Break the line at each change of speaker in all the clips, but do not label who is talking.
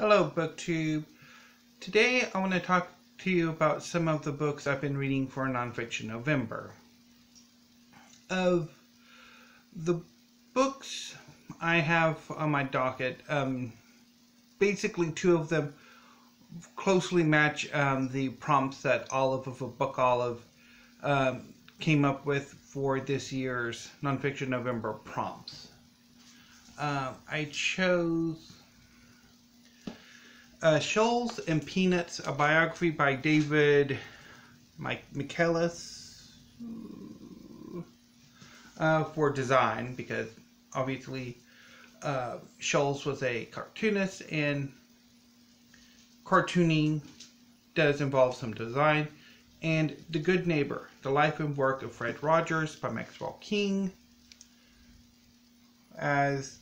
Hello, BookTube. Today I want to talk to you about some of the books I've been reading for Nonfiction November. Of the books I have on my docket, um, basically two of them closely match um, the prompts that Olive of a Book Olive um, came up with for this year's Nonfiction November prompts. Uh, I chose uh, Schulz and Peanuts, a biography by David Michaelis uh, for design because obviously uh, Schulz was a cartoonist and cartooning does involve some design. And The Good Neighbor, The Life and Work of Fred Rogers by Maxwell King as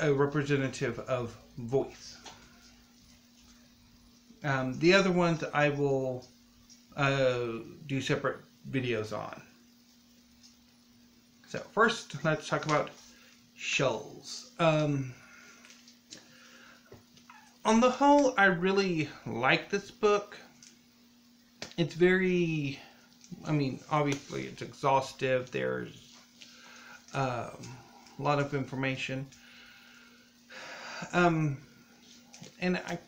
a representative of voice. Um, the other ones I will uh, do separate videos on. So first, let's talk about Schulz. Um, on the whole, I really like this book. It's very, I mean, obviously it's exhaustive. There's um, a lot of information. Um, and I,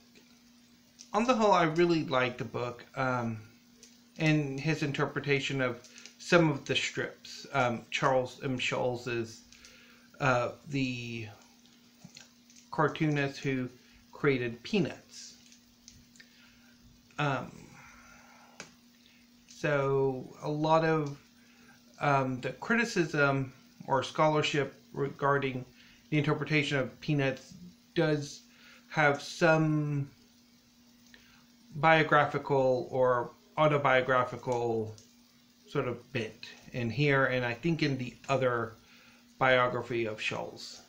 on the whole, I really like the book um, and his interpretation of some of the strips. Um, Charles M. Schulz is uh, the cartoonist who created Peanuts. Um, so a lot of um, the criticism or scholarship regarding the interpretation of Peanuts does have some biographical or autobiographical sort of bent in here, and I think in the other biography of Schulz.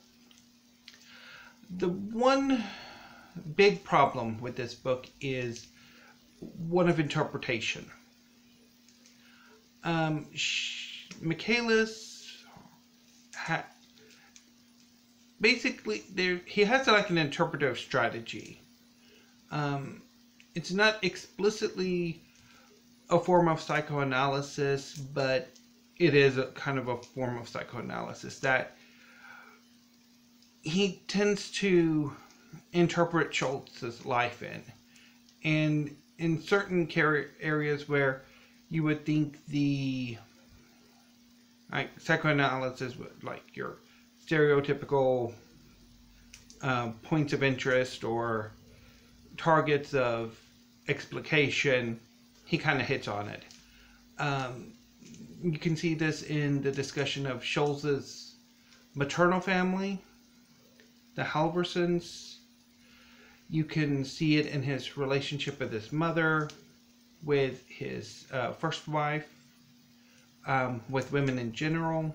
The one big problem with this book is one of interpretation. Um, Michaelis ha- basically there he has like an interpretive strategy. Um, it's not explicitly a form of psychoanalysis, but it is a kind of a form of psychoanalysis that he tends to interpret Schulz's life in. And in certain areas where you would think the like psychoanalysis would like your stereotypical uh, points of interest or targets of explication, he kind of hits on it. Um, you can see this in the discussion of Schulz's maternal family, the Halversons. You can see it in his relationship with his mother, with his uh, first wife, um, with women in general.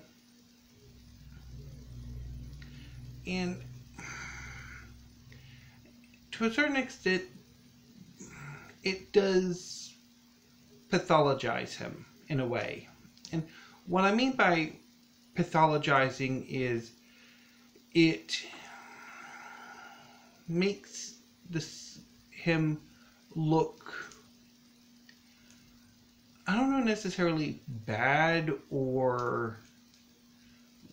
And to a certain extent, it does pathologize him in a way. And what I mean by pathologizing is it makes this him look I don't know necessarily bad or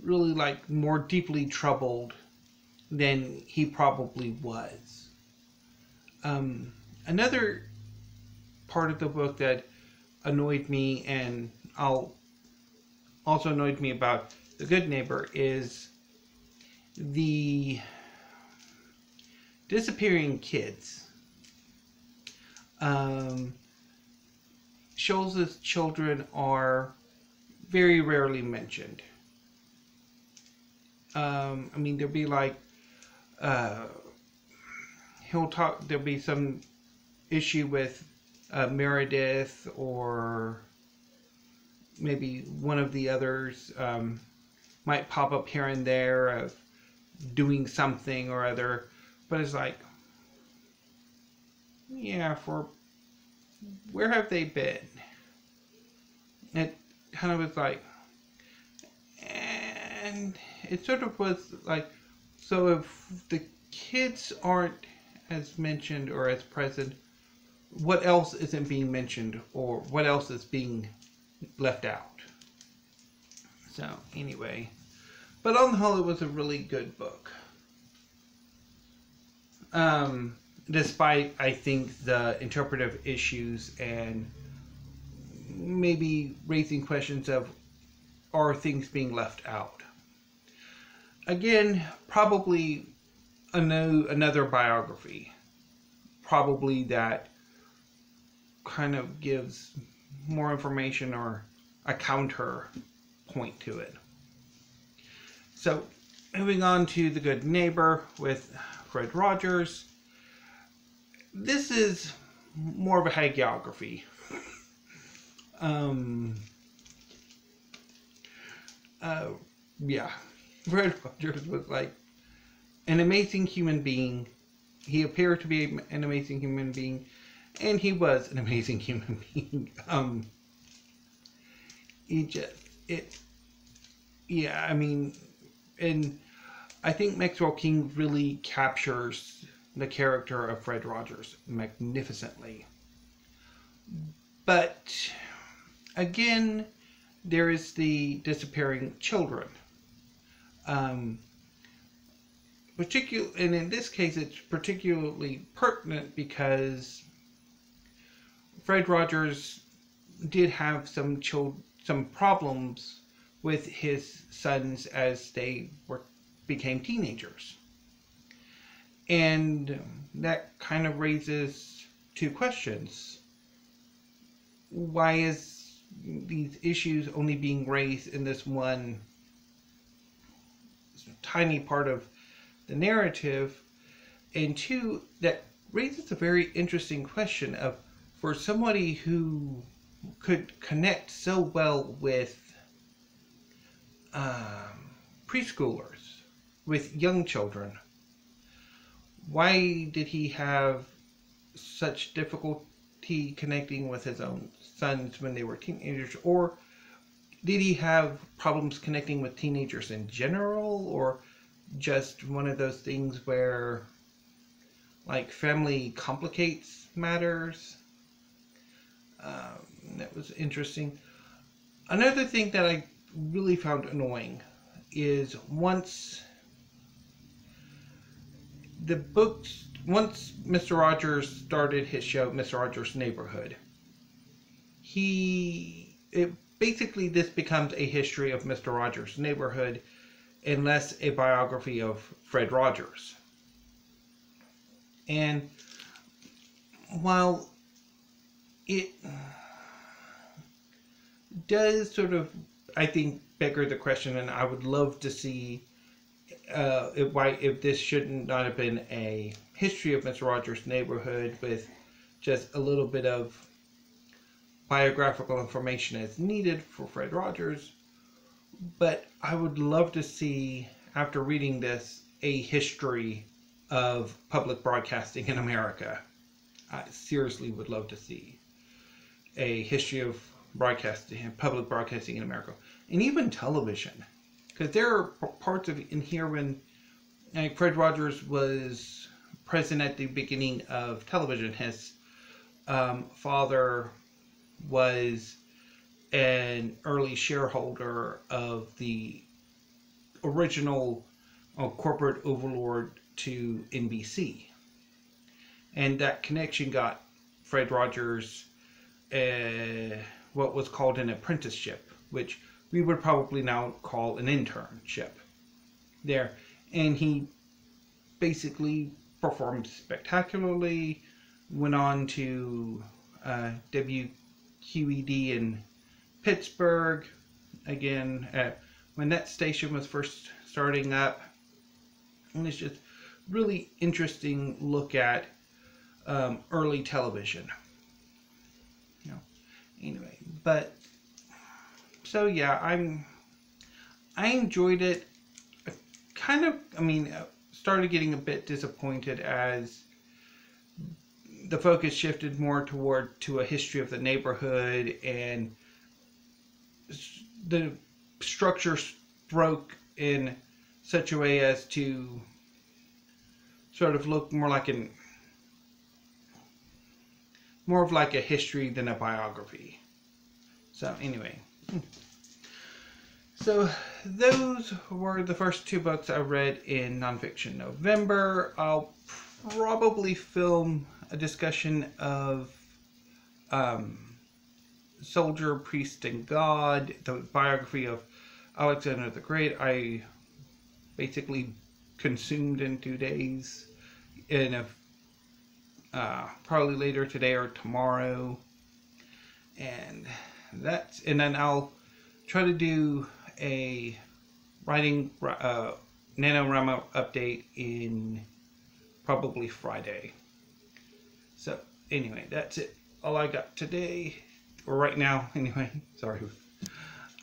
really like more deeply troubled than he probably was. Um, another part of the book that annoyed me and I'll also annoyed me about the good neighbor is the disappearing kids. Um, Schulz's children are very rarely mentioned. Um, I mean, there'll be like, uh, he'll talk, there'll be some issue with uh, Meredith or maybe one of the others um, might pop up here and there of doing something or other, but it's like, yeah, for where have they been? It kind of was like, and it sort of was like, so if the kids aren't has mentioned or as present, what else isn't being mentioned or what else is being left out. So, anyway. But on the whole, it was a really good book. Um, despite, I think, the interpretive issues and maybe raising questions of are things being left out. Again, probably another biography. Probably that kind of gives more information or a counter point to it. So, moving on to The Good Neighbor with Fred Rogers. This is more of a hagiography. um, uh, yeah, Fred Rogers was like an amazing human being. He appeared to be an amazing human being, and he was an amazing human being. Um, he just it, yeah. I mean, and I think Maxwell King really captures the character of Fred Rogers magnificently. But again, there is the disappearing children. Um, particular, and in this case, it's particularly pertinent because Fred Rogers did have some chil- some problems with his sons as they were became teenagers, and that kind of raises two questions: Why is these issues only being raised in this one tiny part of the narrative, and two, that raises a very interesting question of for somebody who could connect so well with um, preschoolers, with young children, why did he have such difficulty connecting with his own sons when they were teenagers, or did he have problems connecting with teenagers in general, or just one of those things where like family complicates matters? Um, that was interesting. Another thing that I really found annoying is once the books once Mr. Rogers started his show, Mr. Rogers' Neighborhood, he it basically this becomes a history of Mr. Rogers' neighborhood and less a biography of Fred Rogers. And while it does sort of, I think, beggar the question, and I would love to see uh, if, why if this shouldn't not have been a history of Mr. Rogers' neighborhood with just a little bit of biographical information as needed for Fred Rogers. But I would love to see, after reading this, a history of public broadcasting in America. I seriously would love to see a history of broadcasting, public broadcasting in America, and even television, because there are parts of in here when like Fred Rogers was present at the beginning of television. His um, father was an early shareholder of the original uh, corporate overlord to NBC. And that connection got Fred Rogers uh, what was called an apprenticeship, which we would probably now call an internship there. And he basically performed spectacularly, went on to uh, W QED in Pittsburgh. Again, uh, when that station was first starting up, and it's just really interesting look at um, early television. You know, anyway, but so yeah, I'm I enjoyed it. I kind of, I mean, started getting a bit disappointed as the focus shifted more toward to a history of the neighborhood and the structure broke in such a way as to sort of look more like an more of like a history than a biography. So anyway, so those were the first two books I read in nonfiction November. I'll probably film a discussion of um, Soldier, Priest, and God, the biography of Alexander the Great. I basically consumed in two days, and a, uh, probably later today or tomorrow. And that's and then I'll try to do a writing uh, NaNoWriMo update in probably Friday. So anyway, that's it. All I got today, or right now, anyway. Sorry.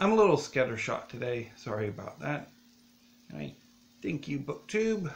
I'm a little scattershot today. Sorry about that. Anyway, thank you, BookTube.